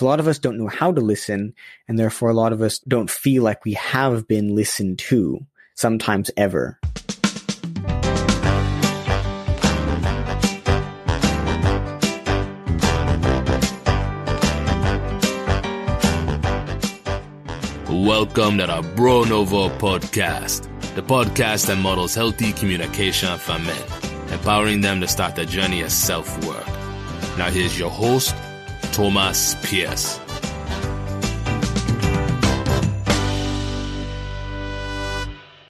So a lot of us don't know how to listen, and therefore a lot of us don't feel like we have been listened to, sometimes ever. Welcome to the Bro Nouveau podcast, the podcast that models healthy communication for men, empowering them to start the journey of self work. Now, here's your host, Thomas Pierce.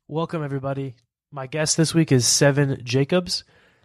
Welcome, everybody. My guest this week is Seven Jacobs.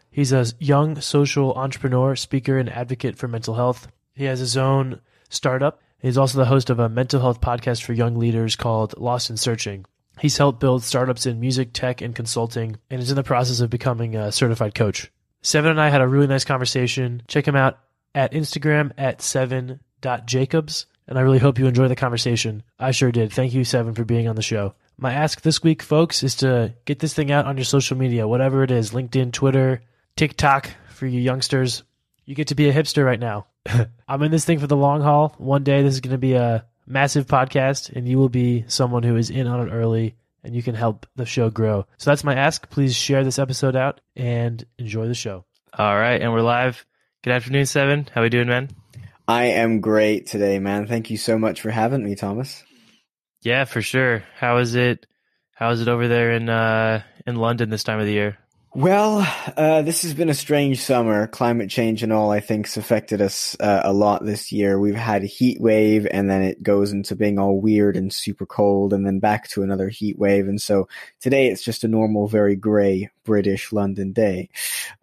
He's a young social entrepreneur, speaker, and advocate for mental health. He has his own startup. He's also the host of a mental health podcast for young leaders called Lost and Searching. He's helped build startups in music, tech, and consulting, and is in the process of becoming a certified coach. Seven and I had a really nice conversation. Check him out at Instagram at seven.jacobs. And I really hope you enjoy the conversation. I sure did. Thank you, Seven, for being on the show. My ask this week, folks, is to get this thing out on your social media, whatever it is LinkedIn, Twitter, TikTok for you youngsters. You get to be a hipster right now. I'm in this thing for the long haul. One day, this is going to be a massive podcast, and you will be someone who is in on it early and you can help the show grow. So that's my ask. Please share this episode out and enjoy the show. All right, and we're live. Good afternoon, Seven. How are we doing, man? I am great today, man. Thank you so much for having me, Thomas. Yeah, for sure. How is it? How is it over there in uh, in London this time of the year? Well, uh, this has been a strange summer. Climate change and all, I think, has affected us uh, a lot this year. We've had a heat wave, and then it goes into being all weird and super cold, and then back to another heat wave. And so today it's just a normal, very grey British London day.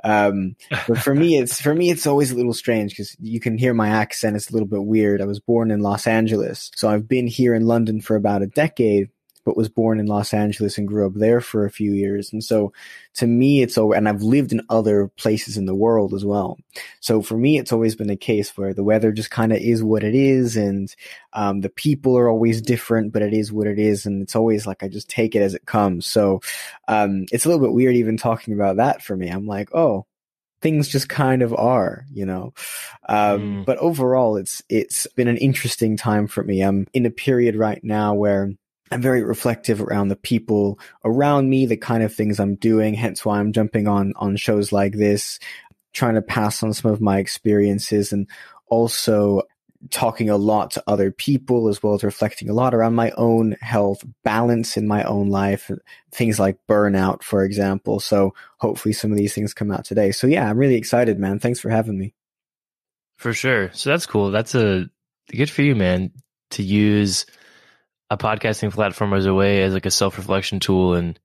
Um, but for me, it's for me, it's always a little strange because you can hear my accent. It's a little bit weird. I was born in Los Angeles, so I've been here in London for about a decade but was born in Los Angeles and grew up there for a few years. And so to me, it's over, and I've lived in other places in the world as well. So for me, it's always been a case where the weather just kind of is what it is. And, um, the people are always different, but it is what it is. And it's always like, I just take it as it comes. So, um, it's a little bit weird even talking about that for me. I'm like, oh, things just kind of are, you know. Um, mm. but overall, it's it's been an interesting time for me. I'm in a period right now where I'm very reflective around the people around me, the kind of things I'm doing. Hence why I'm jumping on, on shows like this, trying to pass on some of my experiences and also talking a lot to other people as well as reflecting a lot around my own health, balance in my own life, things like burnout, for example. So hopefully some of these things come out today. So yeah, I'm really excited, man. Thanks for having me. For sure. So that's cool. That's a good for you, man, to use a podcasting platform as a way as like a self reflection tool and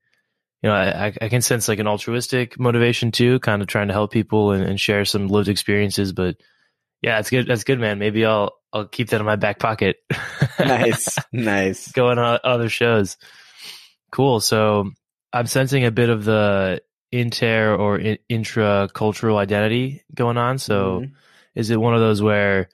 you know I, I can sense like an altruistic motivation too kind of trying to help people and, and share some lived experiences but yeah it's good that's good man. Maybe i'll i'll keep that in my back pocket. Nice nice. Going on other shows. Cool so i'm sensing a bit of the inter or in, intra cultural identity going on so mm-hmm. is it one of those where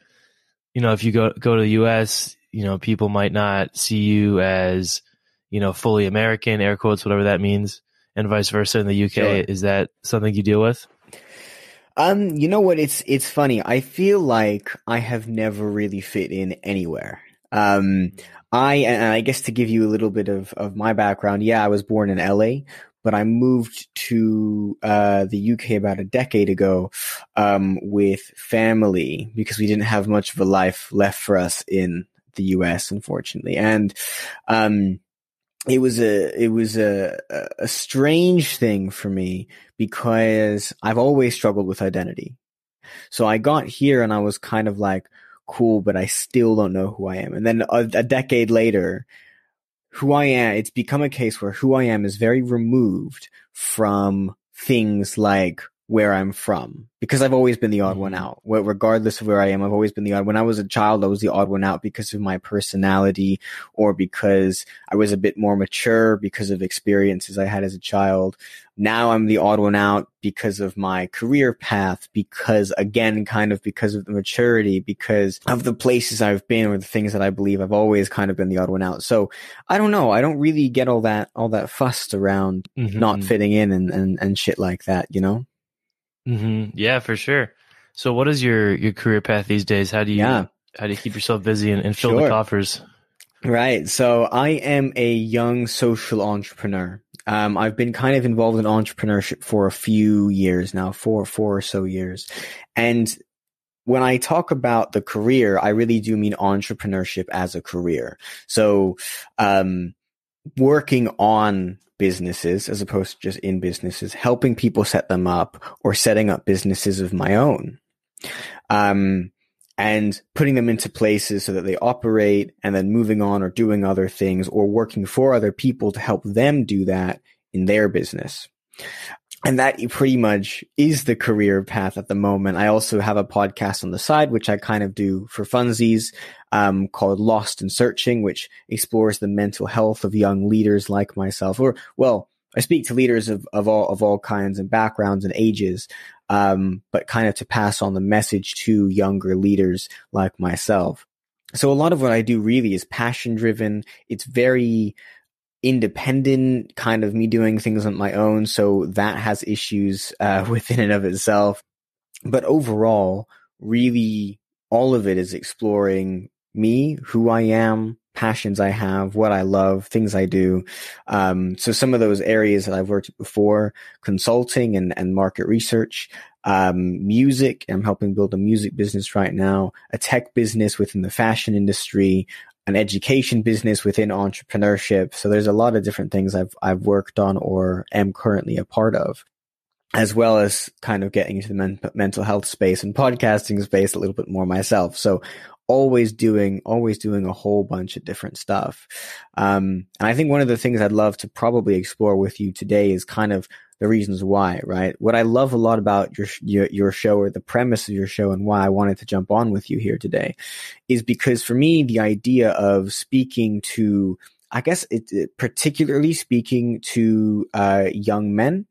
you know if you go go to the us you know, people might not see you as, you know, fully American, air quotes, whatever that means, and vice versa in the UK. Sure. Is that something you deal with? Um, you know what? It's it's funny. I feel like I have never really fit in anywhere. Um, I and I guess to give you a little bit of of my background, yeah, I was born in LA, but I moved to uh, the UK about a decade ago um, with family because we didn't have much of a life left for us in the US, unfortunately. And, um, it was a, it was a, a strange thing for me because I've always struggled with identity. So I got here and I was kind of like, cool, but I still don't know who I am. And then a, a decade later, who I am, it's become a case where who I am is very removed from things like where I'm from because I've always been the odd one mm-hmm. out. Regardless of where I am, I've always been the odd. When I was a child, I was the odd one out because of my personality or because I was a bit more mature because of experiences I had as a child. Now I'm the odd one out because of my career path, because again, kind of because of the maturity, because of the places I've been or the things that I believe I've always kind of been the odd one out. So I don't know. I don't really get all that, all that fussed around mm-hmm. not fitting in and, and, and shit like that, you know? Mm-hmm. Yeah, for sure. So, what is your your career path these days? How do you yeah. how do you keep yourself busy and, and fill Sure. the coffers? Right. So I am a young social entrepreneur. Um, I've been kind of involved in entrepreneurship for a few years now, four, four or so years. And when I talk about the career, I really do mean entrepreneurship as a career. So, um, working on businesses as opposed to just in businesses, helping people set them up or setting up businesses of my own. Um, and putting them into places so that they operate and then moving on or doing other things or working for other people to help them do that in their business. And that pretty much is the career path at the moment. I also have a podcast on the side, which I kind of do for funsies, um, called Lost and Searching, which explores the mental health of young leaders like myself. Or, well, I speak to leaders of, of all, of all kinds and backgrounds and ages um, but kind of to pass on the message to younger leaders like myself. So a lot of what I do really is passion driven. It's very independent, kind of me doing things on my own. So that has issues uh, within and of itself. But overall, really, all of it is exploring me, who I am, passions I have, what I love, things I do. Um, so some of those areas that I've worked before, consulting and, and market research, um, music. I'm helping build a music business right now, a tech business within the fashion industry, an education business within entrepreneurship. So there's a lot of different things I've, I've worked on or am currently a part of. As well as kind of getting into the men- mental health space and podcasting space a little bit more myself. So always doing always doing a whole bunch of different stuff. Um, and i think one of the things i'd love to probably explore with you today is kind of the reasons why right? What i love a lot about your your, your show or the premise of your show and why i wanted to jump on with you here today is because for me the idea of speaking to i guess it, it- particularly speaking to uh, young men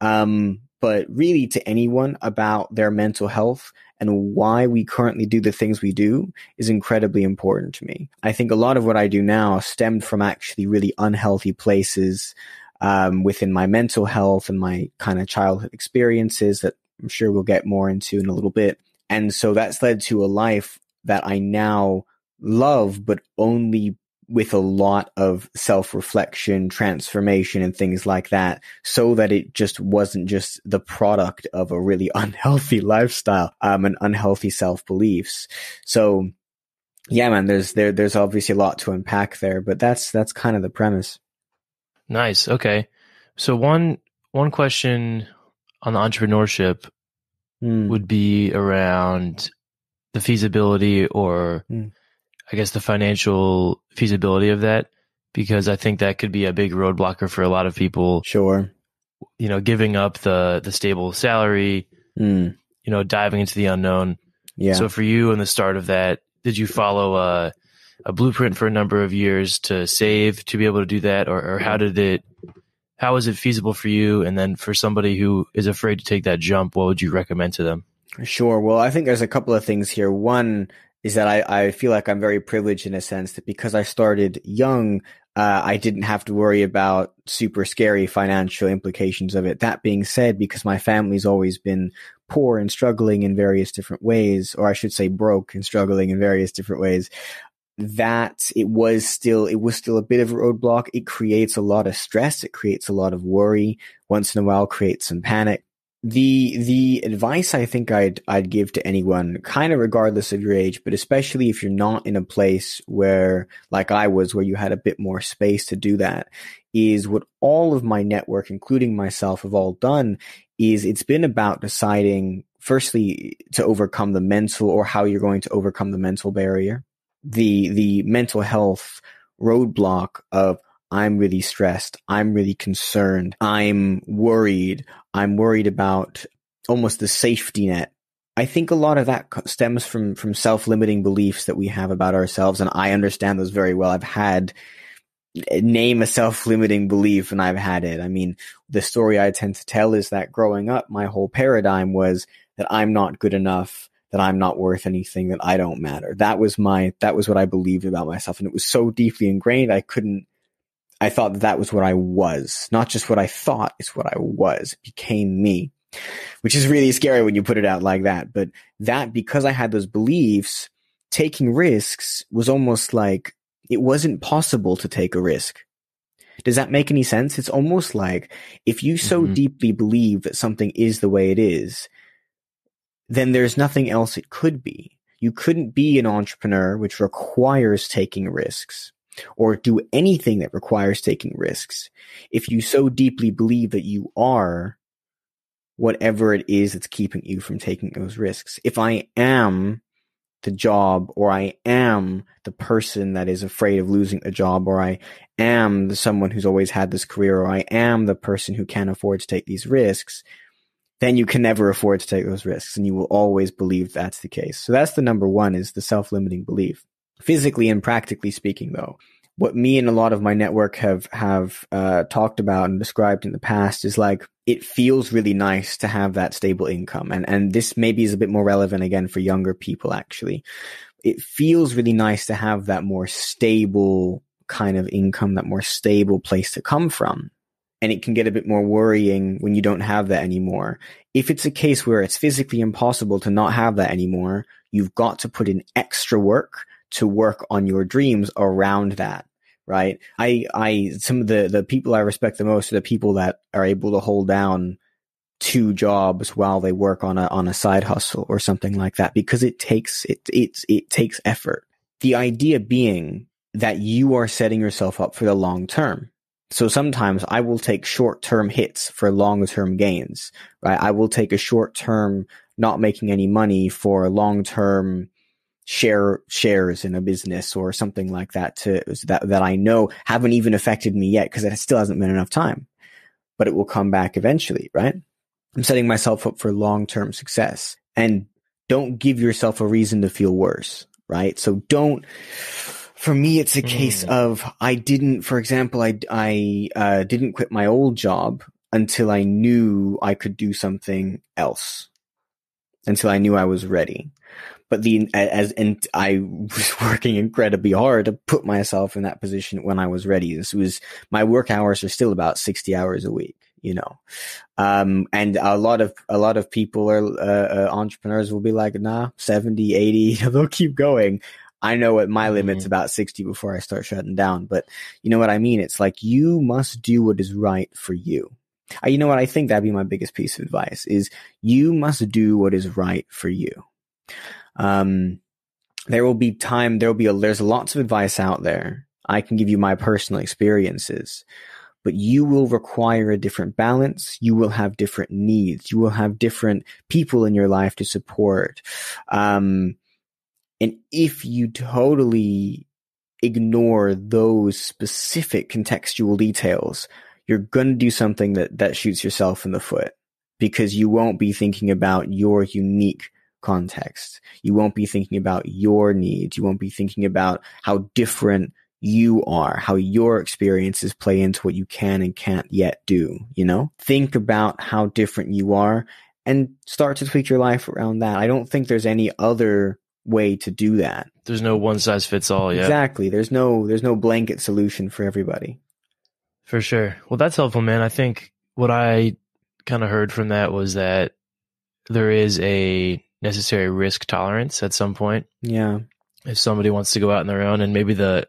um, but really to anyone about their mental health and why we currently do the things we do is incredibly important to me. I think a lot of what I do now stemmed from actually really unhealthy places um, within my mental health and my kind of childhood experiences that I'm sure we'll get more into in a little bit. And so that's led to a life that I now love, but only with a lot of self reflection, transformation, and things like that, so that it just wasn't just the product of a really unhealthy lifestyle, um, and unhealthy self beliefs. So, yeah, man, there's there there's obviously a lot to unpack there, but that's that's kind of the premise. Nice. Okay. So one one question on the entrepreneurship Hmm. would be around the feasibility or Mm. I guess the financial feasibility of that because I think that could be a big roadblocker for a lot of people, Sure. you know, giving up the the stable salary, Hmm. you know, diving into the unknown. Yeah. So for you in the start of that, did you follow a a blueprint for a number of years to save to be able to do that or, or how did it how was it feasible for you and then for somebody who is afraid to take that jump, what would you recommend to them? Sure. Well, I think there's a couple of things here. One is that I, I feel like I'm very privileged in a sense that because I started young, uh, I didn't have to worry about super scary financial implications of it. That being said, because my family's always been poor and struggling in various different ways, or I should say broke and struggling in various different ways, that it was still it was still a bit of a roadblock. It creates a lot of stress. It creates a lot of worry. Once in a while, creates some panic. The the advice I think I'd I'd give to anyone, kind of regardless of your age, but especially if you're not in a place where, like I was, where you had a bit more space to do that, is what all of my network, including myself, have all done. Is it's been about deciding, firstly, to overcome the mental or how you're going to overcome the mental barrier the the mental health roadblock of I'm really stressed, I'm really concerned, I'm worried, I'm worried about almost the safety net. I think a lot of that stems from from self-limiting beliefs that we have about ourselves and I understand those very well. I've had eh, name a self-limiting belief and I've had it. I mean, the story I tend to tell is that growing up my whole paradigm was that I'm not good enough that I'm not worth anything, that I don't matter. That was my, that was what I believed about myself. And it was so deeply ingrained, I couldn't, I thought that, that was what I was. Not just what I thought, it's what I was. It became me, which is really scary when you put it out like that. But that, because I had those beliefs, taking risks was almost like it wasn't possible to take a risk. Does that make any sense? It's almost like if you so Mhm. deeply believe that something is the way it is, then there's nothing else it could be. You couldn't be an entrepreneur, which requires taking risks, or do anything that requires taking risks. If you so deeply believe that you are whatever it is that's keeping you from taking those risks. If I am the job or I am the person that is afraid of losing a job or I am the someone who's always had this career or I am the person who can't afford to take these risks, then you can never afford to take those risks and you will always believe that's the case. So that's the number one is the self-limiting belief. Physically and practically speaking though, what me and a lot of my network have have uh, talked about and described in the past is like it feels really nice to have that stable income, and and this maybe is a bit more relevant again for younger people. Actually, it feels really nice to have that more stable kind of income, that more stable place to come from, and it can get a bit more worrying when you don't have that anymore. If it's a case where it's physically impossible to not have that anymore, you've got to put in extra work to work on your dreams around that right? I i some of the the people i respect the most are the people that are able to hold down two jobs while they work on a on a side hustle or something like that because it takes it it's it takes effort. The idea being that you are setting yourself up for the long term. So sometimes i will take short term hits for long term gains right? I will take a short term not making any money for long term share shares in a business or something like that to that that I know haven't even affected me yet because it still hasn't been enough time. But it will come back eventually, right? I'm setting myself up for long-term success and don't give yourself a reason to feel worse, right? So don't for me it's a case Mm. of I didn't for example I I uh, didn't quit my old job until I knew I could do something else. Until I knew I was ready but the as and I was working incredibly hard to put myself in that position when I was ready. This was my work hours are still about sixty hours a week, you know, um, and a lot of a lot of people are uh, uh, entrepreneurs will be like, nah, 70, 80, they'll keep going. I know at my limit's Mhm. about 60 before I start shutting down, but you know what I mean? It's like you must do what is right for you. Uh, you know what? I think that'd be my biggest piece of advice is you must do what is right for you um, there will be time there will be a, there's lots of advice out there. I can give you my personal experiences but you will require a different balance. You will have different needs. You will have different people in your life to support. Um, and if you totally ignore those specific contextual details you're going to do something that that shoots yourself in the foot because you won't be thinking about your unique context. You won't be thinking about your needs. You won't be thinking about how different you are, how your experiences play into what you can and can't yet do, you know? Think about how different you are and start to tweak your life around that. I don't think there's any other way to do that. There's no one size fits all. Yeah, Exactly. There's no there's no blanket solution for everybody. for sure. Well, that's helpful, man. I think what I kind of heard from that was that there is a necessary risk tolerance at some point Yeah. if somebody wants to go out on their own and maybe the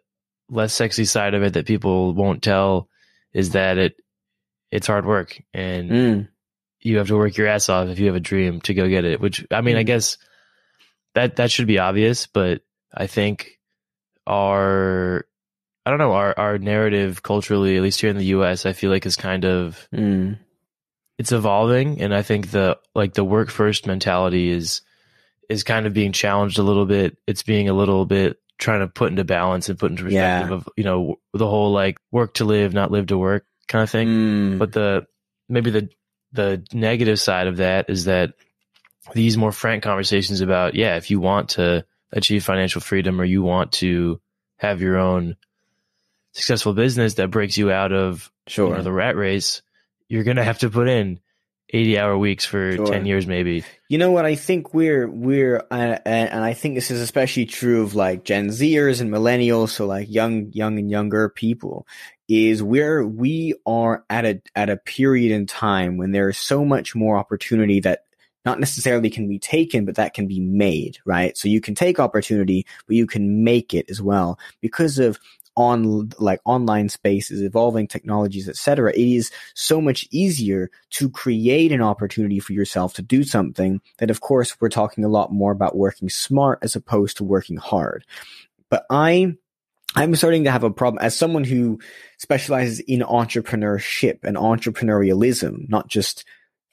less sexy side of it that people won't tell is that it it's hard work and Mm. you have to work your ass off if you have a dream to go get it which i mean i Mm. guess that that should be obvious but i think our i don't know our our narrative culturally at least here in the us i feel like is kind of Mm. It's evolving and i think the like the work first mentality is is kind of being challenged a little bit it's being a little bit trying to put into balance and put into perspective Yeah. of you know the whole like work to live not live to work kind of thing Mm. but the maybe the the negative side of that is that these more frank conversations about yeah if you want to achieve financial freedom or you want to have your own successful business that breaks you out of you sure. know, the rat race you're gonna have to put in 80 hour weeks for Sure. 10 years maybe You know what? I think we're we're uh, and and I think this is especially true of like Gen Zers and millennials, so like young young and younger people, is where we are at a at a period in time when there is so much more opportunity that not necessarily can be taken, but that can be made, right? So you can take opportunity, but you can make it as well because of on like online spaces, evolving technologies, etc. It is so much easier to create an opportunity for yourself to do something that, of course, we're talking a lot more about working smart as opposed to working hard. But I, I'm starting to have a problem as someone who specializes in entrepreneurship and entrepreneurialism, not just,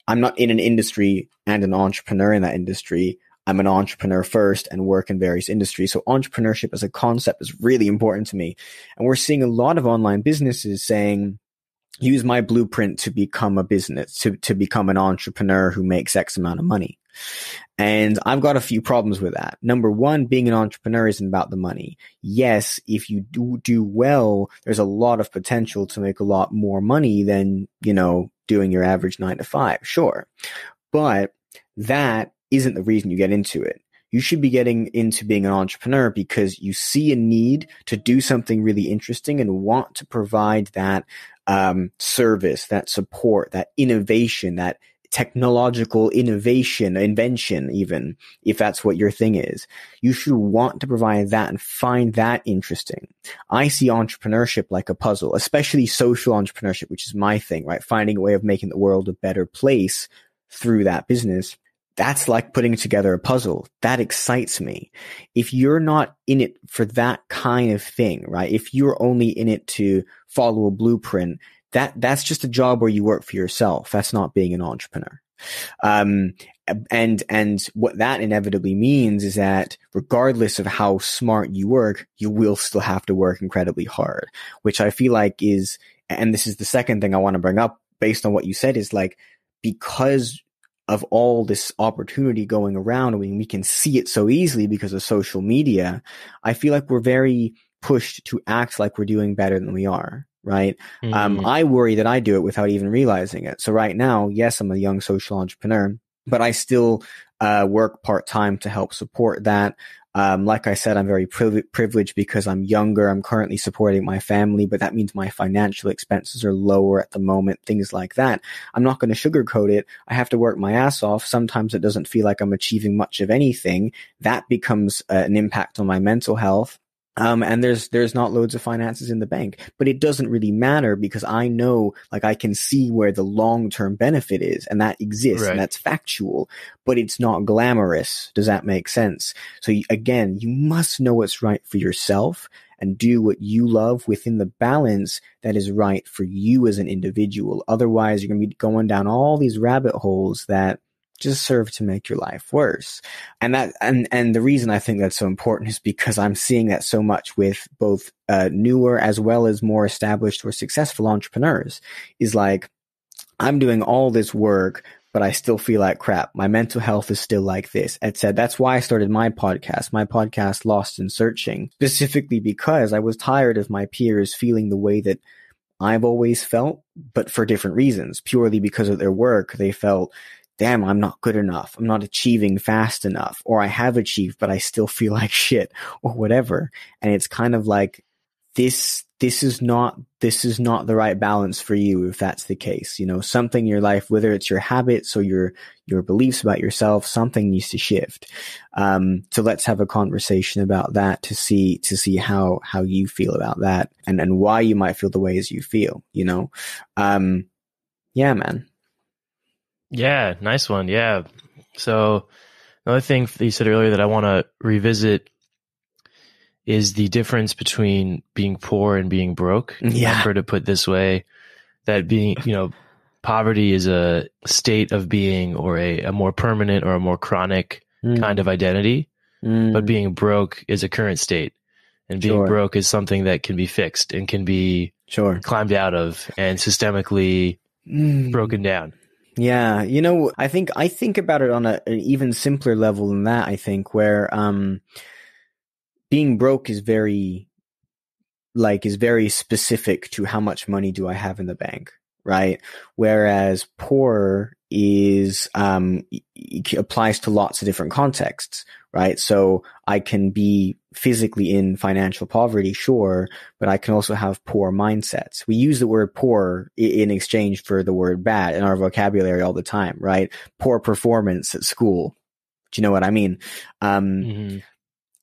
I'm not in an industry and an entrepreneur in that industry. I'm an entrepreneur first and work in various industries. So entrepreneurship as a concept is really important to me. And we're seeing a lot of online businesses saying, use my blueprint to become a business, to, to become an entrepreneur who makes X amount of money. And I've got a few problems with that. Number one, being an entrepreneur isn't about the money. Yes, if you do do well, there's a lot of potential to make a lot more money than, you know, doing your average nine to five. Sure. But that isn't the reason you get into it. You should be getting into being an entrepreneur because you see a need to do something really interesting and want to provide that um, service, that support, that innovation, that technological innovation, invention, even if that's what your thing is. You should want to provide that and find that interesting. I see entrepreneurship like a puzzle, especially social entrepreneurship, which is my thing, right? Finding a way of making the world a better place through that business that's like putting together a puzzle. That excites me. If you're not in it for that kind of thing, right? If you're only in it to follow a blueprint, that, that's just a job where you work for yourself. That's not being an entrepreneur. Um, and, and what that inevitably means is that regardless of how smart you work, you will still have to work incredibly hard, which I feel like is, and this is the second thing I want to bring up based on what you said is like, because of all this opportunity going around. I mean, we can see it so easily because of social media. I feel like we're very pushed to act like we're doing better than we are. Right. Um, mm-hmm. Um, I worry that I do it without even realizing it. So right now, yes, I'm a young social entrepreneur, but I still uh, work part time to help support that. Um, like I said, I'm very priv- privileged because I'm younger. I'm currently supporting my family, but that means my financial expenses are lower at the moment, things like that. I'm not going to sugarcoat it. I have to work my ass off. Sometimes it doesn't feel like I'm achieving much of anything. That becomes uh, an impact on my mental health. Um, and there's, there's not loads of finances in the bank, but it doesn't really matter because I know, like, I can see where the long-term benefit is and that exists right. and that's factual, but it's not glamorous. Does that make sense? So again, you must know what's right for yourself and do what you love within the balance that is right for you as an individual. Otherwise, you're going to be going down all these rabbit holes that just serve to make your life worse. And that, and, and the reason I think that's so important is because I'm seeing that so much with both, uh, newer as well as more established or successful entrepreneurs is like, I'm doing all this work, but I still feel like crap. My mental health is still like this. It said that's why I started my podcast, my podcast Lost and Searching, specifically because I was tired of my peers feeling the way that I've always felt, but for different reasons, purely because of their work. They felt damn, I'm not good enough. I'm not achieving fast enough, or I have achieved, but I still feel like shit or whatever. And it's kind of like this, this is not, this is not the right balance for you if that's the case. You know, something in your life, whether it's your habits or your, your beliefs about yourself, something needs to shift. Um, so let's have a conversation about that to see, to see how, how you feel about that and, and why you might feel the way as you feel, you know? Um, yeah, man. Yeah, nice one. Yeah. So another thing that you said earlier that I want to revisit is the difference between being poor and being broke. Yeah. For to put this way, that being, you know, poverty is a state of being or a, a more permanent or a more chronic mm. kind of identity. Mm. But being broke is a current state. And being sure. broke is something that can be fixed and can be sure. climbed out of and systemically mm. broken down. Yeah, you know, I think I think about it on a, an even simpler level than that. I think where um, being broke is very, like, is very specific to how much money do I have in the bank, right? Whereas poor is um, applies to lots of different contexts, right? So I can be physically in financial poverty, sure, but I can also have poor mindsets. We use the word poor in exchange for the word bad in our vocabulary all the time, right? Poor performance at school. Do you know what I mean? Um, mm-hmm.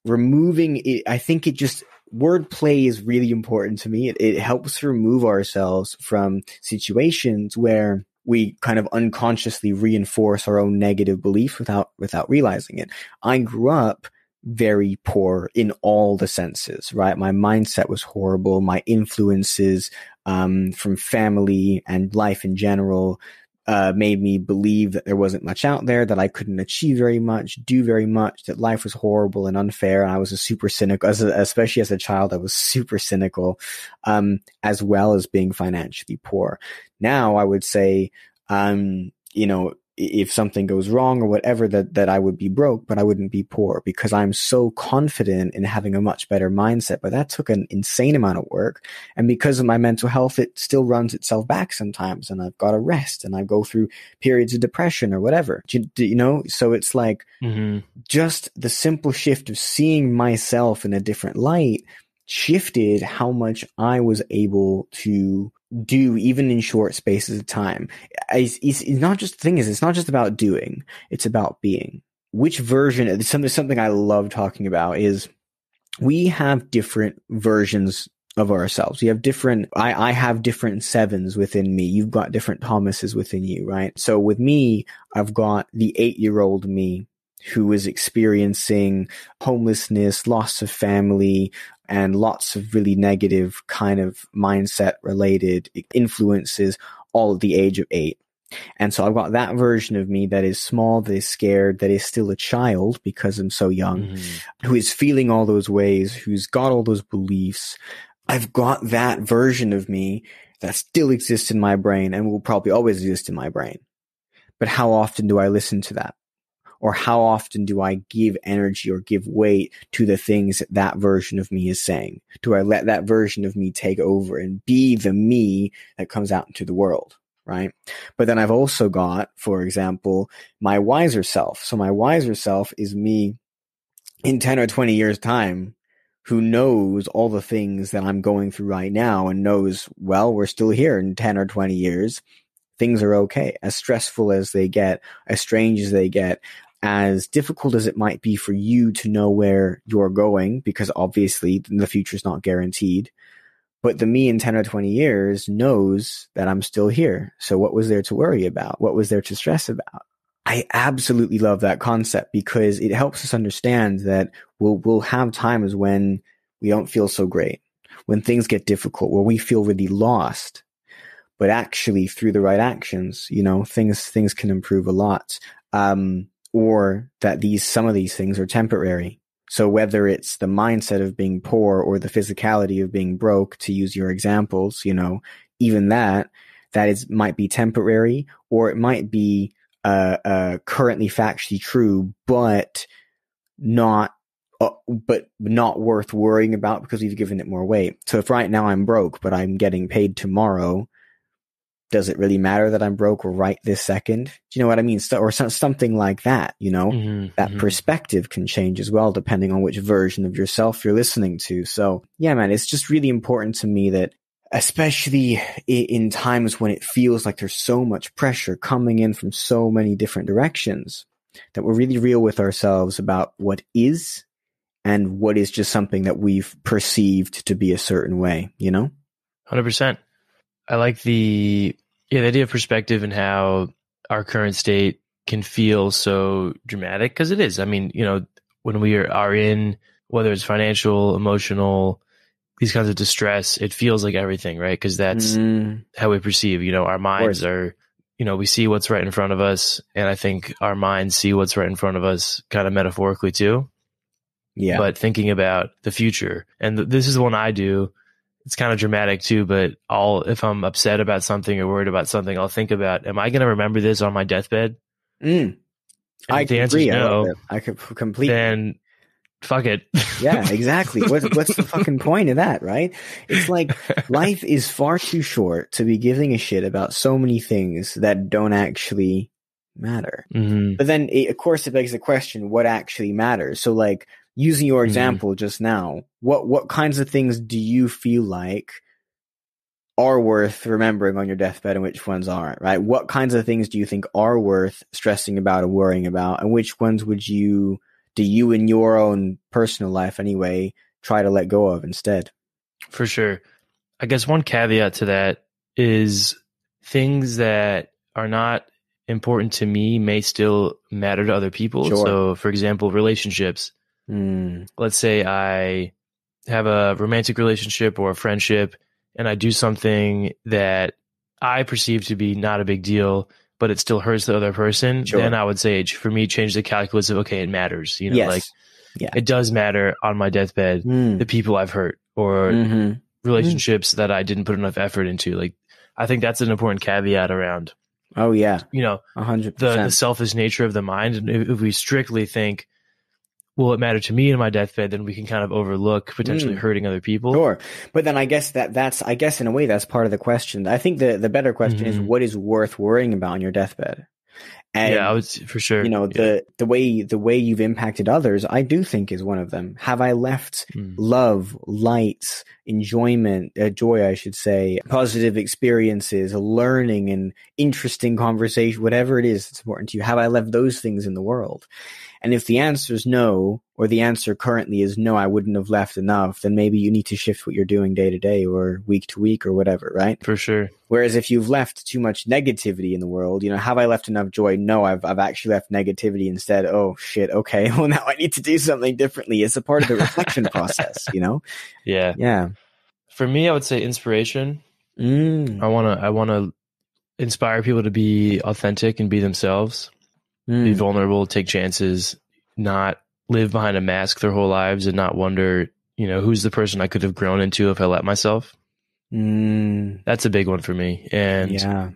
Removing it, I think it just wordplay is really important to me. It, it helps remove ourselves from situations where we kind of unconsciously reinforce our own negative belief without without realizing it. I grew up very poor in all the senses, right? My mindset was horrible. My influences um, from family and life in general uh, made me believe that there wasn't much out there, that I couldn't achieve very much, do very much, that life was horrible and unfair. And I was a super cynical, as a, especially as a child, I was super cynical, um, as well as being financially poor. Now I would say, um, you know, if something goes wrong or whatever that that I would be broke, but I wouldn't be poor because I'm so confident in having a much better mindset. But that took an insane amount of work, and because of my mental health, it still runs itself back sometimes, and I've got to rest, and I go through periods of depression or whatever. Do you, do you know? So it's like mm-hmm. just the simple shift of seeing myself in a different light shifted how much I was able to do even in short spaces of time. It's, it's, not just the thing is, it's not just about doing, it's about being. Which version, something, something I love talking about is we have different versions of ourselves. We have different, I, I have different sevens within me. You've got different Thomases within you, right? So with me, I've got the eight year old me who is experiencing homelessness, loss of family, and lots of really negative kind of mindset related influences all at the age of eight. And so I've got that version of me that is small, that is scared, that is still a child because I'm so young, mm-hmm. who is feeling all those ways, who's got all those beliefs. I've got that version of me that still exists in my brain and will probably always exist in my brain. But how often do I listen to that? Or how often do I give energy or give weight to the things that that version of me is saying? Do I let that version of me take over and be the me that comes out into the world? Right. But then I've also got, for example, my wiser self. So my wiser self is me in 10 or 20 years time who knows all the things that I'm going through right now and knows, well, we're still here in 10 or 20 years. Things are okay. As stressful as they get, as strange as they get, as difficult as it might be for you to know where you're going, because obviously the future is not guaranteed. But the me in 10 or 20 years knows that I'm still here. So what was there to worry about? What was there to stress about? I absolutely love that concept because it helps us understand that we'll, we'll have times when we don't feel so great, when things get difficult, where we feel really lost. But actually through the right actions, you know, things, things can improve a lot. Um, or that these some of these things are temporary. So whether it's the mindset of being poor or the physicality of being broke, to use your examples, you know, even that that is might be temporary, or it might be uh, uh, currently factually true, but not uh, but not worth worrying about because we've given it more weight. So if right now I'm broke, but I'm getting paid tomorrow, does it really matter that I'm broke right this second? Do you know what I mean? So, or so, something like that, you know, mm-hmm, that mm-hmm. perspective can change as well, depending on which version of yourself you're listening to. So yeah, man, it's just really important to me that, especially in times when it feels like there's so much pressure coming in from so many different directions, that we're really real with ourselves about what is and what is just something that we've perceived to be a certain way, you know? 100%. I like the yeah, the idea of perspective and how our current state can feel so dramatic because it is. I mean, you know, when we are, are in whether it's financial, emotional, these kinds of distress, it feels like everything, right? Because that's mm. how we perceive. You know, our minds are, you know, we see what's right in front of us, and I think our minds see what's right in front of us, kind of metaphorically too. Yeah. But thinking about the future, and th- this is one I do it's kind of dramatic too, but I'll, if I'm upset about something or worried about something, I'll think about, am I going to remember this on my deathbed? Mm. I the agree. No, I, I could completely. Then fuck it. Yeah, exactly. What's what's the fucking point of that, right? It's like life is far too short to be giving a shit about so many things that don't actually matter. hmm But then, it, of course, it begs the question: what actually matters? So, like using your Mhm. example just now, what what kinds of things do you feel like are worth remembering on your deathbed, and which ones aren't? Right? What kinds of things do you think are worth stressing about or worrying about, and which ones would you do you in your own personal life anyway try to let go of instead? For sure. I guess one caveat to that is things that are not important to me may still matter to other people. Sure. So, for example, relationships. Mm, Let's say I have a romantic relationship or a friendship and I do something that I perceive to be not a big deal, but it still hurts the other person. Sure. Then I would say, for me, change the calculus of, okay, it matters. You know, yes. like Yeah. it does matter on my deathbed, Mm, the people I've hurt or mhm. relationships that I didn't put enough effort into. Like, I think that's an important caveat around, Oh yeah, you know, a hundred the, the selfish nature of the mind. And if, if we strictly think, will it matter to me in my deathbed, then we can kind of overlook potentially Mm. hurting other people. Sure, but then I guess that that's I guess in a way that's part of the question. I think the the better question is Mhm. what is worth worrying about on your deathbed. And yeah, I would for sure. you know Yeah. the the way the way you've impacted others, I do think is one of them. Have I left Mm. love, light, enjoyment, uh, joy, I should say, positive experiences, learning, and interesting conversation, whatever it is that's important to you? Have I left those things in the world? And if the answer is no, or the answer currently is no, I wouldn't have left enough, then maybe you need to shift what you're doing day to day or week to week or whatever, right? for sure. Whereas if you've left too much negativity in the world, you know, have I left enough joy? No, I've I've actually left negativity instead. Oh shit, okay. Well now I need to do something differently. It's a part of the reflection process, you know? Yeah. Yeah. For me, I would say inspiration. Mm. I want to, I want to inspire people to be authentic and be themselves, be Mm. vulnerable, take chances, not live behind a mask their whole lives and not wonder, you know, who's the person I could have grown into if I let myself. Mm. That's a big one for me. And Yeah.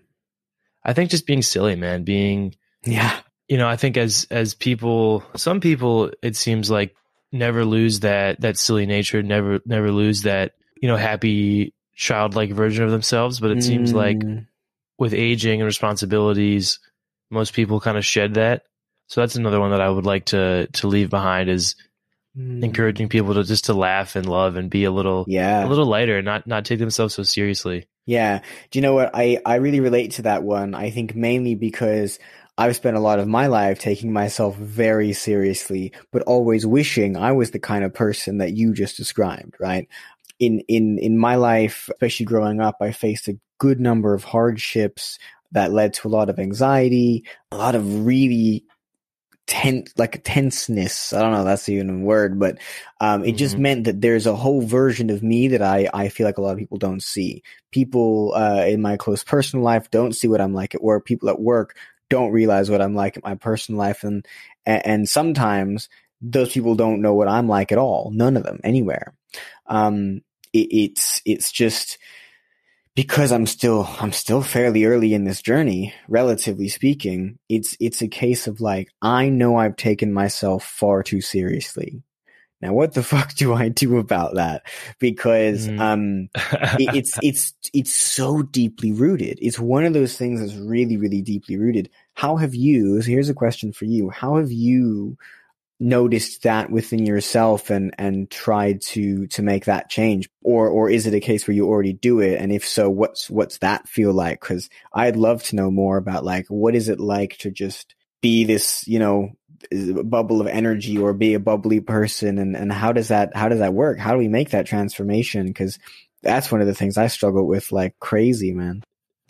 I think just being silly, man, being, Yeah. you know, I think as, as people, some people, it seems like never lose that, that silly nature, never, never lose that, you know, happy childlike version of themselves. But it seems like Mm. with aging and responsibilities, most people kind of shed that. So that's another one that I would like to, to leave behind is Mm. encouraging people to just to laugh and love and be a little, Yeah. a little lighter and not, not take themselves so seriously. Yeah. Do you know what? I, I really relate to that one. I think mainly because I've spent a lot of my life taking myself very seriously, but always wishing I was the kind of person that you just described, right? In, in, in my life, especially growing up, I faced a good number of hardships that led to a lot of anxiety, a lot of really tense, like tenseness. I don't know, if that's even a word, but, um, it just Mhm. meant that there's a whole version of me that I, I feel like a lot of people don't see people uh, in my close personal life don't see what I'm like at work. People at work don't realize what I'm like in my personal life, and and sometimes those people don't know what I'm like at all. None of them anywhere. Um, it, it's it's just because I'm still I'm still fairly early in this journey, relatively speaking. It's it's a case of like I know I've taken myself far too seriously. Now, what the fuck do I do about that? Because Mm. um, it, it's it's it's so deeply rooted. It's one of those things that's really really deeply rooted. How have you? So here's a question for you. How have you noticed that within yourself and and tried to to make that change, or or is it a case where you already do it? And if so, what's what's that feel like? Because I'd love to know more about like what is it like to just be this you know bubble of energy or be a bubbly person and and how does that how does that work how do we make that transformation because that's one of the things i struggle with like crazy man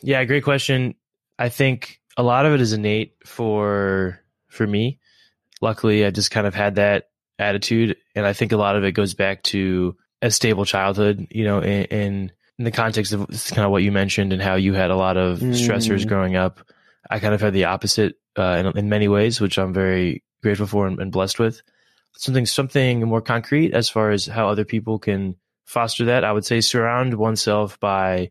Yeah, great question. I think a lot of it is innate for for me. Luckily, I just kind of had that attitude, and I think a lot of it goes back to a stable childhood. You know, in in, in the context of kind of what you mentioned and how you had a lot of stressors Mm. growing up. I kind of had the opposite uh, in, in many ways, which I'm very grateful for and, and blessed with. Something something more concrete as far as how other people can foster that. I would say surround oneself by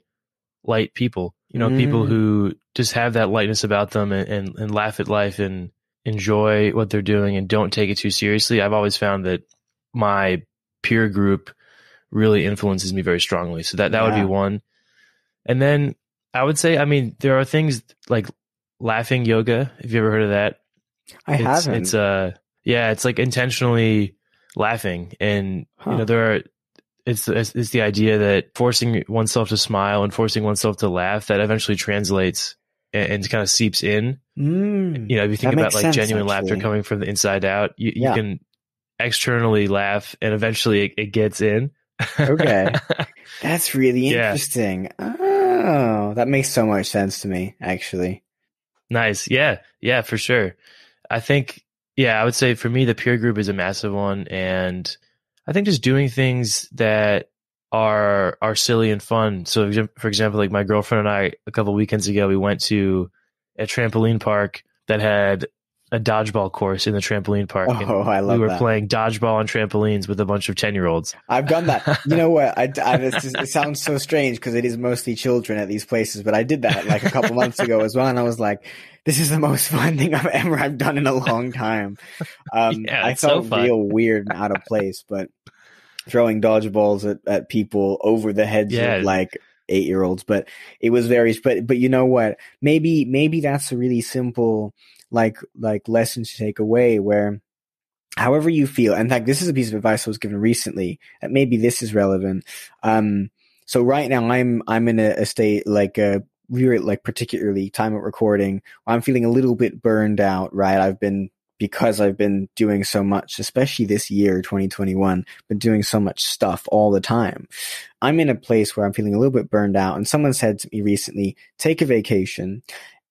light people. You know, people Mm. who just have that lightness about them and, and, and laugh at life and enjoy what they're doing and don't take it too seriously. I've always found that my peer group really influences me very strongly. So that that would be one. And then I would say, I mean, there are things like laughing yoga. Have you ever heard of that? I it's, haven't. It's uh yeah, it's like intentionally laughing, and Huh. you know there are. It's, it's it's the idea that forcing oneself to smile and forcing oneself to laugh that eventually translates and, and kind of seeps in. Mm. You know, if you think about like sense, genuine laughter coming from the inside out, you, you Yeah. can externally laugh and eventually it, it gets in. Okay. That's really Yeah. interesting. Oh, that makes so much sense to me, actually. Nice. Yeah. Yeah, for sure. I think, yeah, I would say for me, the peer group is a massive one. And I think just doing things that are, are silly and fun. So for example, like my girlfriend and I, a couple weekends ago, we went to a trampoline park that had a dodgeball course in the trampoline park. Oh, I love we were that. playing dodgeball on trampolines with a bunch of 10 year olds. I've done that. You know what? I, I it sounds so strange because it is mostly children at these places, but I did that like a couple months ago as well, and I was like, "This is the most fun thing I've ever I've done in a long time." Um, Yeah, I it's so felt real weird and out of place, but throwing dodgeballs at, at people over the heads Yeah. of like eight year olds, but it was very. But but you know what? Maybe maybe that's a really simple like like lesson to take away where however you feel. In fact, this is a piece of advice I was given recently that maybe this is relevant. Um, so right now I'm I'm in a, a state like uh we're like particularly time of recording. I'm feeling a little bit burned out. Right, I've been because I've been doing so much, especially this year, 2021, been doing so much stuff all the time. I'm in a place where I'm feeling a little bit burned out. And someone said to me recently, take a vacation.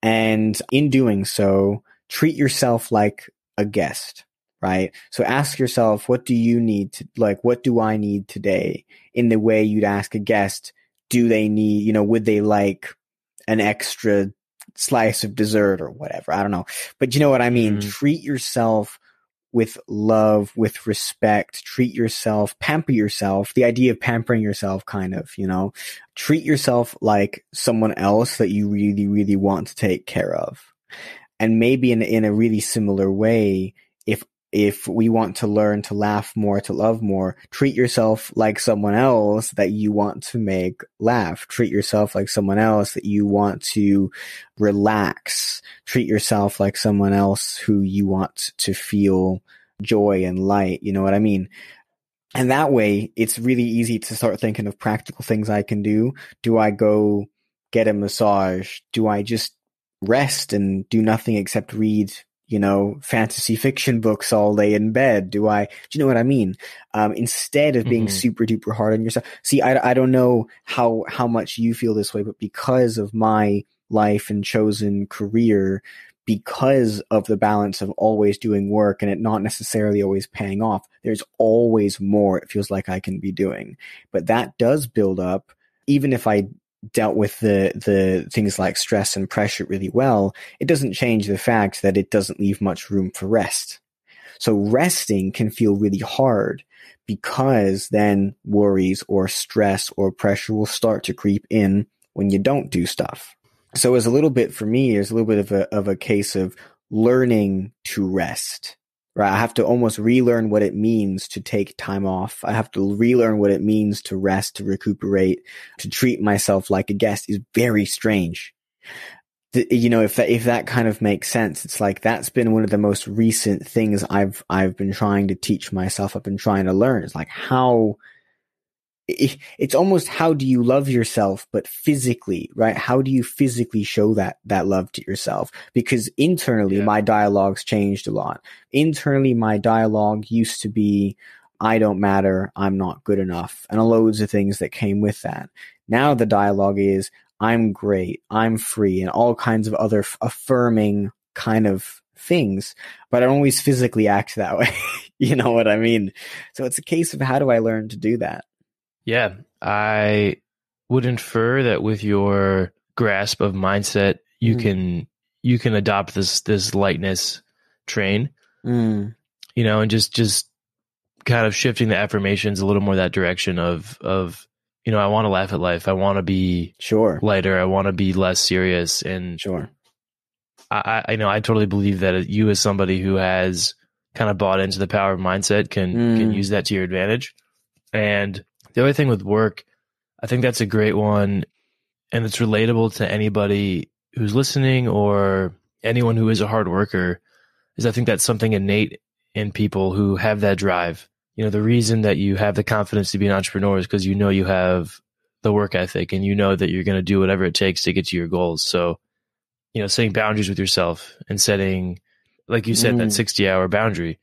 And in doing so, treat yourself like a guest, right? So ask yourself, what do you need to, like, what do I need today in the way you'd ask a guest? Do they need, you know, would they like an extra slice of dessert or whatever? I don't know. But you know what I mean? Mhm. Treat yourself with love, with respect, treat yourself, pamper yourself. The idea of pampering yourself, kind of, you know, treat yourself like someone else that you really, really want to take care of. And maybe in, in a really similar way, if, if we want to learn to laugh more, to love more, treat yourself like someone else that you want to make laugh. Treat yourself like someone else that you want to relax. Treat yourself like someone else who you want to feel joy and light. You know what I mean? And that way, it's really easy to start thinking of practical things I can do. Do I go get a massage? Do I just rest and do nothing except read, you know, fantasy fiction books all day in bed? Do I, do you know what I mean? Um, instead of being Mhm. super duper hard on yourself. See, I, I don't know how, how much you feel this way, but because of my life and chosen career, because of the balance of always doing work and it not necessarily always paying off, there's always more it feels like I can be doing. But that does build up, even if I dealt with the the things like stress and pressure really well, it doesn't change the fact that it doesn't leave much room for rest. So resting can feel really hard because then worries or stress or pressure will start to creep in when you don't do stuff. So it's a little bit for me, there's a little bit of a of a case of learning to rest. Right. I have to almost relearn what it means to take time off. I have to relearn what it means to rest, to recuperate, to treat myself like a guest is very strange. You know, if that, if that kind of makes sense, it's like that's been one of the most recent things I've, I've been trying to teach myself. I've been trying to learn. It's like how, it's almost how do you love yourself, but physically, right? How do you physically show that, that love to yourself? Because internally, Yeah. my dialogue's changed a lot. Internally, my dialogue used to be, I don't matter. I'm not good enough. And a loads of things that came with that. Now the dialogue is, I'm great. I'm free and all kinds of other f- affirming kind of things, but I don't always physically act that way. you know what I mean? So it's a case of how do I learn to do that? Yeah, I would infer that with your grasp of mindset, you Mm. can you can adopt this this lightness train, Mm. you know, and just just kind of shifting the affirmations a little more that direction of of you know, I want to laugh at life. I want to be Sure. lighter. I want to be less serious. And Sure. I, I know I totally believe that you as somebody who has kind of bought into the power of mindset can can Mm. use that to your advantage. And the other thing with work, I think that's a great one and it's relatable to anybody who's listening or anyone who is a hard worker is I think that's something innate in people who have that drive. You know, the reason that you have the confidence to be an entrepreneur is because you know you have the work ethic and you know that you're going to do whatever it takes to get to your goals. So, you know, setting boundaries with yourself and setting, like you said, Mm. that 60 hour boundary.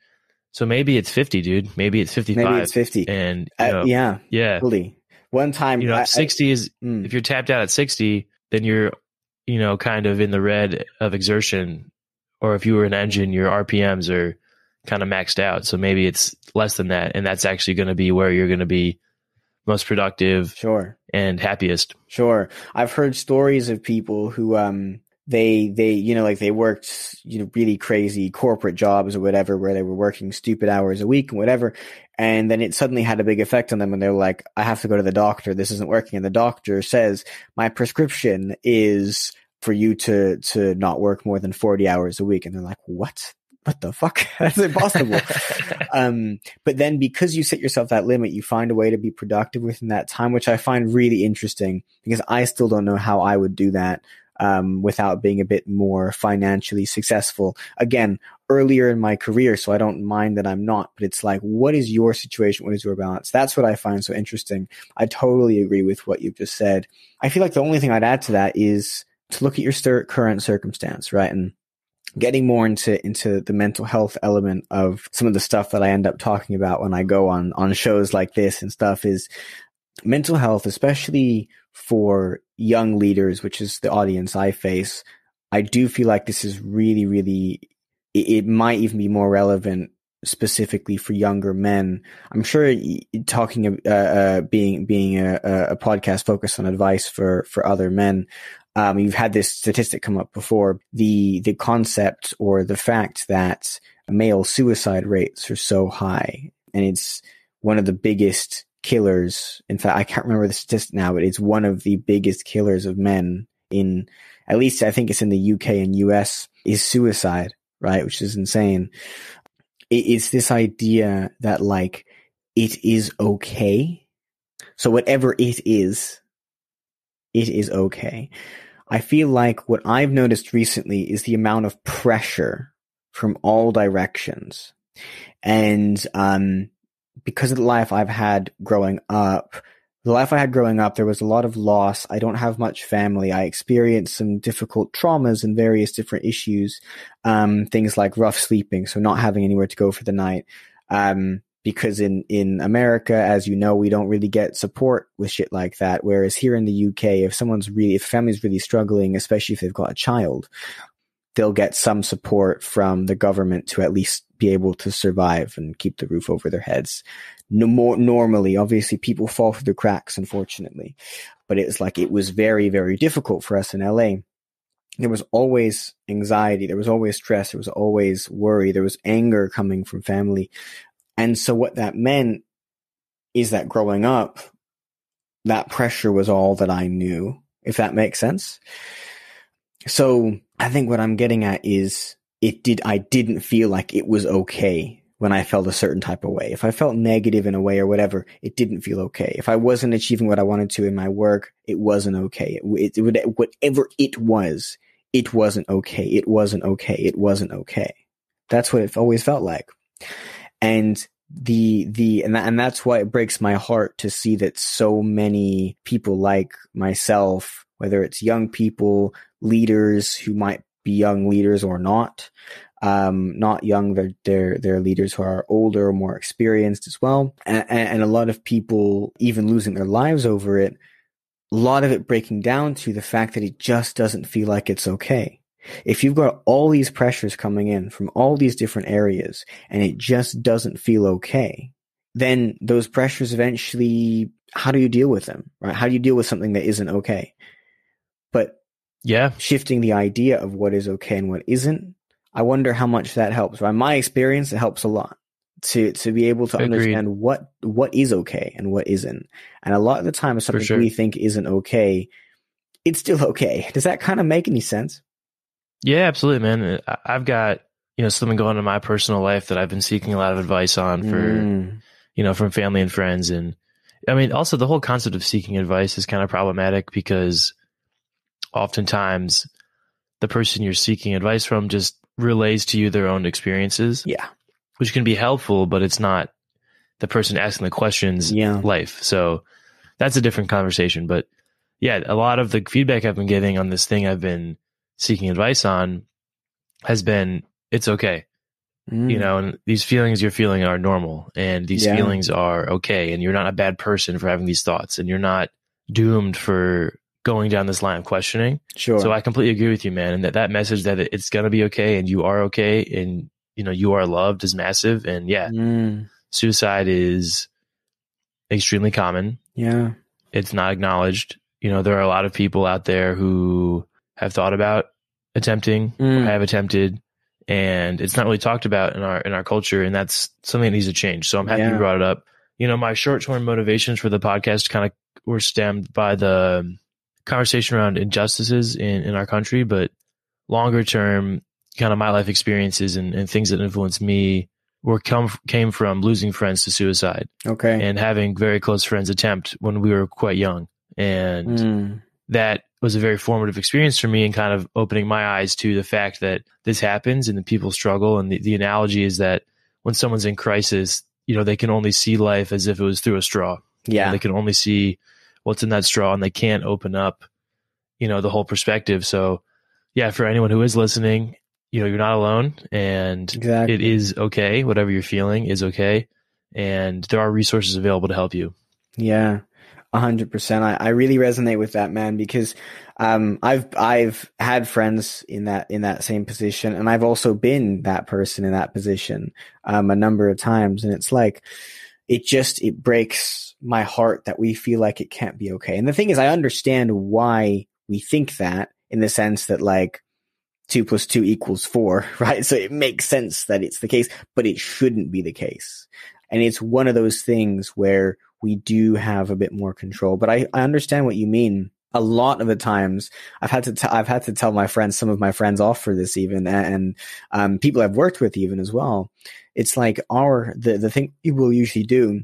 So maybe it's 50, dude. Maybe it's 55. Maybe it's 50. And, you Uh, yeah, yeah. totally. One time, You know, I- I- 60 is, mm, if you're tapped out at 60, then you're, you know, kind of in the red of exertion. Or if you were an engine, your RPMs are kind of maxed out. So maybe it's less than that. And that's actually going to be where you're going to be most productive sure. and happiest. Sure. I've heard stories of people who um they they you know like they worked you know really crazy corporate jobs or whatever where they were working stupid hours a week and whatever. And then it suddenly had a big effect on them and they were like I have to go to the doctor. This isn't working. And the doctor says my prescription is for you to to not work more than 40 hours a week. And they're like what? What the fuck? That's impossible. Um, but then because you set yourself that limit, you find a way to be productive within that time, which I find really interesting because I still don't know how I would do that um, without being a bit more financially successful. Again, earlier in my career, so I don't mind that I'm not, but it's like, what is your situation? What is your balance? That's what I find so interesting. I totally agree with what you've just said. I feel like the only thing I'd add to that is to look at your current circumstance, right? And getting more into into the mental health element of some of the stuff that I end up talking about when I go on on shows like this and stuff is mental health, especially for young leaders, which is the audience I face. I do feel like this is really, really. It, might even be more relevant specifically for younger men. I'm sure talking uh, uh, being being a, a podcast focused on advice for for other men um, you've had this statistic come up before the the concept or the fact that male suicide rates are so high and it's one of the biggest killers in fact i can't remember the statistic now but it's one of the biggest killers of men in at least i think it's in the uk and us is suicide right which is insane it's this idea that like it is okay so whatever it is it is okay. I feel like what I've noticed recently is the amount of pressure from all directions. And um, because of the life I've had growing up, the life I had growing up, there was a lot of loss. I don't have much family. I experienced some difficult traumas and various different issues, um, things like rough sleeping, so not having anywhere to go for the night. Um, because in, in America, as you know, we don't really get support with shit like that. Whereas here in the UK, if someone's really, if family's really struggling, especially if they've got a child, they'll get some support from the government to at least be able to survive and keep the roof over their heads. No more normally, obviously people fall through the cracks, unfortunately, but it was like, it was very, very difficult for us in LA. There was always anxiety. There was always stress. There was always worry. There was anger coming from family. And so what that meant is that growing up, that pressure was all that I knew, if that makes sense. So I think what I'm getting at is it did, I didn't feel like it was okay when I felt a certain type of way. If I felt negative in a way or whatever, it didn't feel okay. If I wasn't achieving what I wanted to in my work, it wasn't okay. It, it, it, whatever it was, it wasn't okay. It wasn't okay. It wasn't okay. That's what it always felt like. And the, the, and that, and that's why it breaks my heart to see that so many people like myself, whether it's young people, leaders who might be young leaders or not, um, not young, they're, they're, they're leaders who are older or more experienced as well. And, and a lot of people even losing their lives over it. A lot of it breaking down to the fact that it just doesn't feel like it's okay. If you've got all these pressures coming in from all these different areas and it just doesn't feel okay, then those pressures eventually, how do you deal with them? Right? How do you deal with something that isn't okay? Yeah, shifting the idea of what is okay and what isn't, I wonder how much that helps. By my experience, it helps a lot to to be able to Agreed. understand what what is okay and what isn't. And a lot of the time, something sure. we think isn't okay, it's still okay. Does that kind of make any sense? Yeah, absolutely, man. I- I've got you know, something going on in my personal life that I've been seeking a lot of advice on for, Mm. you know, from family and friends. And I mean, also the whole concept of seeking advice is kind of problematic because oftentimes the person you're seeking advice from just relays to you their own experiences, Yeah. which can be helpful, but it's not the person asking the questions Yeah. life. So that's a different conversation. But yeah, a lot of the feedback I've been getting on this thing I've been seeking advice on has been it's okay. Mm. You know, and these feelings you're feeling are normal and these Yeah. feelings are okay. And you're not a bad person for having these thoughts and you're not doomed for going down this line of questioning. Sure. So I completely agree with you, man. And that, that message that it's going to be okay and you are okay and, you know, you are loved is massive. And yeah, Mm. suicide is extremely common. Yeah. It's not acknowledged. You know, there are a lot of people out there who have thought about attempting Mm. or have attempted and it's not really talked about in our in our culture and that's something that needs to change. So I'm happy Yeah. you brought it up. You know, my short-term motivations for the podcast kind of were stemmed by the conversation around injustices in, in our country, but longer term, kind of my life experiences and, and things that influenced me were come came from losing friends to suicide Okay. and having very close friends attempt when we were quite young. And Mm. that was a very formative experience for me and kind of opening my eyes to the fact that this happens and the people struggle. And the, the analogy is that when someone's in crisis, you know, they can only see life as if it was through a straw. You know, Yeah. they can only see what's in that straw and they can't open up, you know, the whole perspective. So, yeah, for anyone who is listening, you know, you're not alone and Exactly. it is okay. Whatever you're feeling is okay. And there are resources available to help you. Yeah, a hundred percent. I, I really resonate with that man because um, I've I've had friends in that in that same position, and I've also been that person in that position um, a number of times, and it's like it just it breaks my heart that we feel like it can't be okay. And the thing is, I understand why we think that in the sense that like two plus two equals four, right? So it makes sense that it's the case, but it shouldn't be the case. And it's one of those things where we do have a bit more control. But I, I understand what you mean. A lot of the times I've had to, t- I've had to tell my friends, some of my friends off for this even, and, um, people I've worked with even as well. It's like our, the, the thing will usually do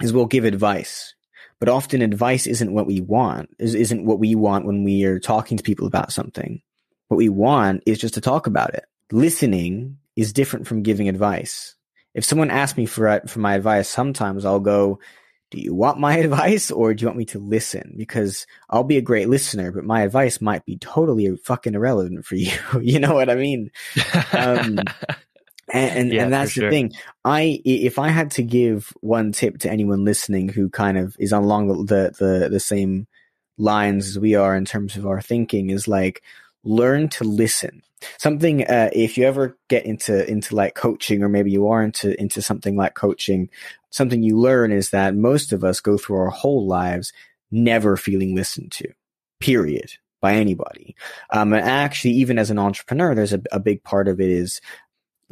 is we'll give advice, but often advice isn't what we want, is, isn't what we want when we are talking to people about something. What we want is just to talk about it. Listening is different from giving advice. If someone asks me for for my advice, sometimes I'll go, "Do you want my advice or do you want me to listen?" Because I'll be a great listener, but my advice might be totally fucking irrelevant for you. you know what I mean? Um, And and, Yeah, and that's sure. the thing. I if I had to give one tip to anyone listening who kind of is along the the the same lines as we are in terms of our thinking is like learn to listen. Something uh, if you ever get into into like coaching or maybe you are into into something like coaching, something you learn is that most of us go through our whole lives never feeling listened to. Period. By anybody. Um, and actually, even as an entrepreneur, there's a, a big part of it is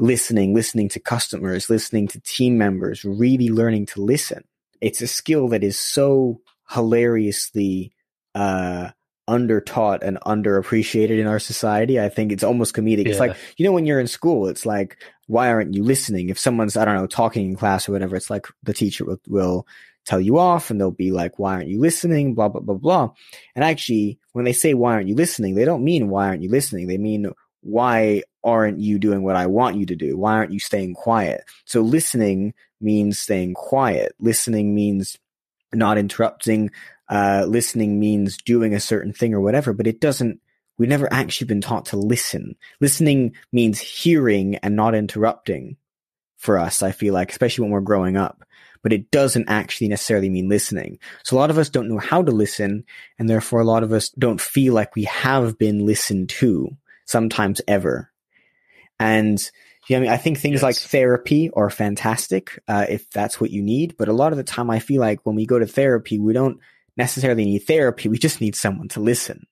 listening, listening to customers, listening to team members, really learning to listen. It's a skill that is so hilariously uh, undertaught and underappreciated in our society. I think it's almost comedic. It's like, you know, when you're in school, it's like, why aren't you listening? If someone's, I don't know, talking in class or whatever, it's like the teacher will, will tell you off and they'll be like, why aren't you listening? Blah, blah, blah, blah. And actually, when they say, why aren't you listening? They don't mean, why aren't you listening? They mean, why aren't you doing what I want you to do? Why aren't you staying quiet? So listening means staying quiet. Listening means not interrupting. Uh, listening means doing a certain thing or whatever, but it doesn't, we've never actually been taught to listen. Listening means hearing and not interrupting for us, I feel like, especially when we're growing up. But it doesn't actually necessarily mean listening. So a lot of us don't know how to listen, and therefore a lot of us don't feel like we have been listened to sometimes ever. And you know, I mean, I think things Yes. like therapy are fantastic uh, if that's what you need. But a lot of the time, I feel like when we go to therapy, we don't necessarily need therapy. We just need someone to listen.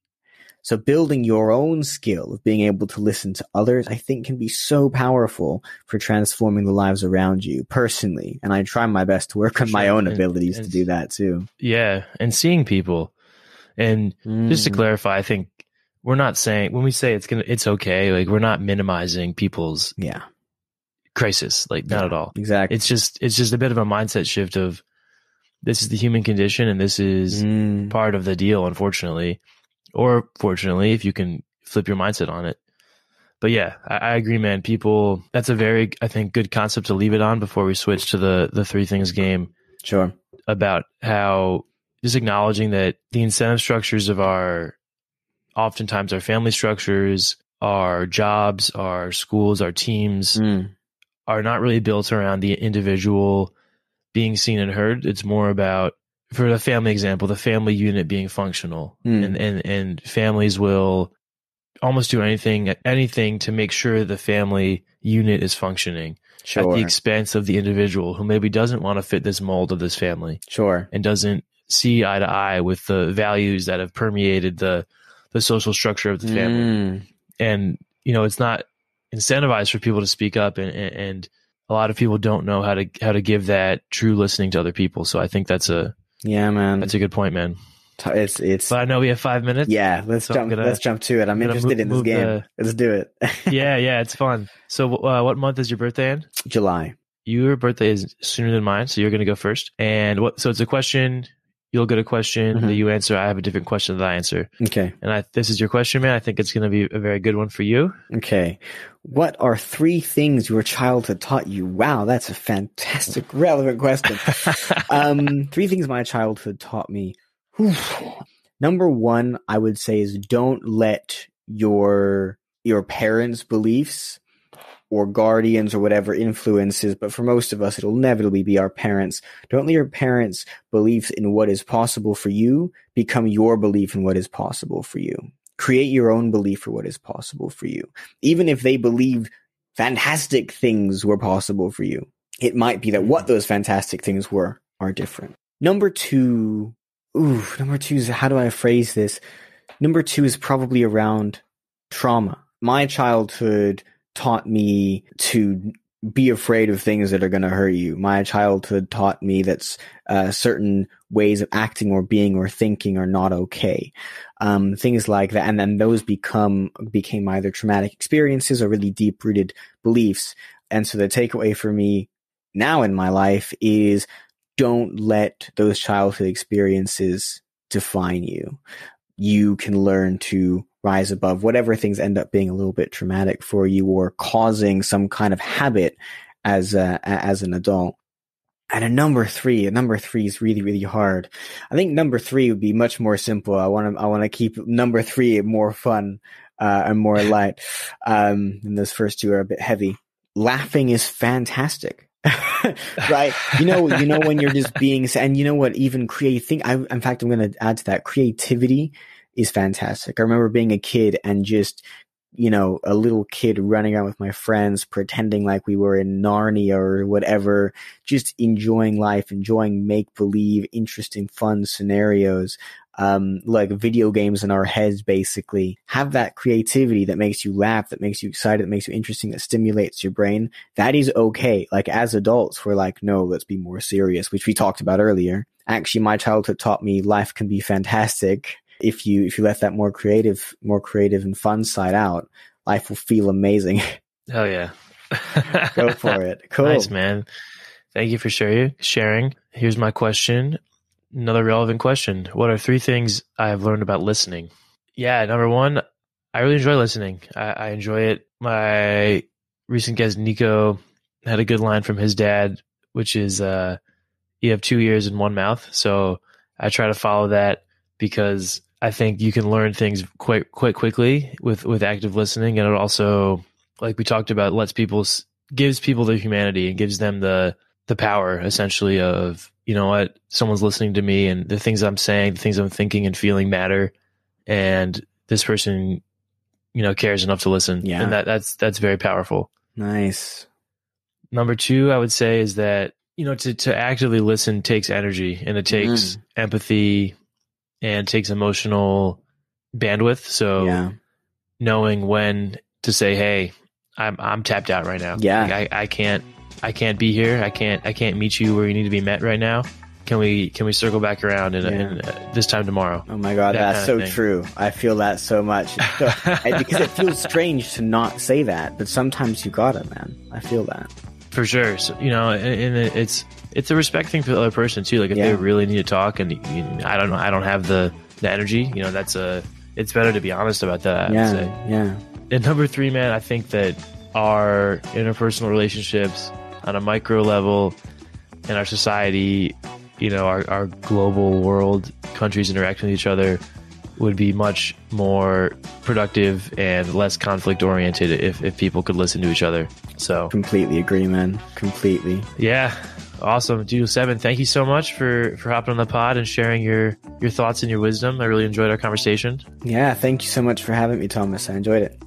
So building your own skill of being able to listen to others, I think can be so powerful for transforming the lives around you personally. And I try my best to work on my own And- abilities to do that too. yeah. And seeing people. And just to Mm. clarify, I think we're not saying when we say it's gonna it's okay, like we're not minimizing people's Yeah, crisis, like not Yeah. at all. exactly. It's just it's just a bit of a mindset shift of this is the human condition and this is Mm, part of the deal, unfortunately, or fortunately, if you can flip your mindset on it. But yeah, I, I agree, man. People, that's a very, I think, good concept to leave it on before we switch to the the three things game sure. about how just acknowledging that the incentive structures of our, oftentimes our family structures, our jobs, our schools, our teams Mm, are not really built around the individual being seen and heard. It's more about, for the family example, the family unit being functional, Hmm. and and and families will almost do anything anything to make sure the family unit is functioning at the expense of the individual who maybe doesn't want to fit this mold of this family sure. and doesn't see eye to eye with the values that have permeated the the social structure of the family Mm, and you know it's not incentivized for people to speak up and, and a lot of people don't know how to how to give that true listening to other people so i think that's a yeah, man. that's a good point man It's it's but i know we have five minutes yeah. Let's So jump. gonna- let's jump to it. I'm interested mo- in this game. the- let's do it. yeah yeah it's fun so uh, what month is your birthday in July. your birthday is sooner than mine so you're going to go first and what so it's a question you'll get a question Mhm. that you answer i have a different question that i answer Okay. and i this is your question man i think it's going to be a very good one for you Okay. What are three things your childhood taught you? Wow, that's a fantastic, relevant question. um, three things my childhood taught me. Whew. Number one, I would say is don't let your your parents' beliefs or guardians or whatever influences, but for most of us, it'll inevitably be our parents. Don't let your parents' beliefs in what is possible for you become your belief in what is possible for you. Create your own belief for what is possible for you. Even if they believe fantastic things were possible for you, it might be that what mm-hmm. those fantastic things were are different. Number two, ooh, number two is how do I phrase this? Number two is probably around trauma. My childhood taught me to be afraid of things that are going to hurt you. My childhood taught me that uh, certain ways of acting or being or thinking are not okay. Um, things like that, and then those become became either traumatic experiences or really deep rooted beliefs. And so the takeaway for me now in my life is don't let those childhood experiences define you. You can learn to rise above whatever things end up being a little bit traumatic for you or causing some kind of habit as a, as an adult. And a number three, a number three is really, really hard. I think number three would be much more simple. I want to, I want to keep number three more fun, uh, and more light. Um, and those first two are a bit heavy. Laughing is fantastic. right? You know, you know when you're just being, and you know what? Even create creating. I, in fact, I'm going to add to that. Creativity is fantastic. I remember being a kid and just, you know, a little kid running around with my friends, pretending like we were in Narnia or whatever, just enjoying life, enjoying make believe, interesting, fun scenarios. Um, like video games in our heads, basically have that creativity that makes you laugh, that makes you excited, that makes you interesting, that stimulates your brain. That is okay. Like as adults, we're like, no, let's be more serious, which we talked about earlier. Actually, my childhood taught me life can be fantastic if you if you let that more creative more creative and fun side out life will feel amazing. Hell yeah. Go for it. Cool. Nice man. Thank you for sharing sharing. Here's my question. Another relevant question. What are three things i have learned about listening? Yeah number one i really enjoy listening. I, I enjoy it. My recent guest nico had a good line from his dad which is uh you have two ears and one mouth. So i try to follow that because I think you can learn things quite quite quickly with with active listening, and it also, like we talked about, lets people gives people their humanity and gives them the the power essentially of you know what someone's listening to me and the things I'm saying, the things I'm thinking and feeling matter, and this person, you know, cares enough to listen. Yeah. and that that's that's very powerful. nice Number two, I would say is that you know to to actively listen takes energy and it takes mm-hmm. empathy and takes emotional bandwidth. So yeah knowing when to say, "Hey, I'm I'm tapped out right now. Yeah. Like, I I can't I can't be here. I can't I can't meet you where you need to be met right now. can we can we circle back around in, Yeah. in uh, this time tomorrow? Oh my god, That that's so true. I feel that so much. So- because it feels strange to not say that, but sometimes you gotta, man. I feel that. For sure. So, you know, and, and it's it's a respect thing for the other person too. Like if they really need to talk, and you, I don't know, I don't have the the energy. You know, that's a. It's better to be honest about that. I would Yeah, say. yeah. And number three, man, I think that our interpersonal relationships on a micro level in our society, you know, our, our global world, countries interacting with each other would be much more productive and less conflict oriented if, if people could listen to each other. So, Completely agree, man. Completely. yeah, awesome. Dude, Seven, thank you so much for, for hopping on the pod and sharing your, your thoughts and your wisdom. I really enjoyed our conversation. Yeah, thank you so much for having me, Thomas. I enjoyed it.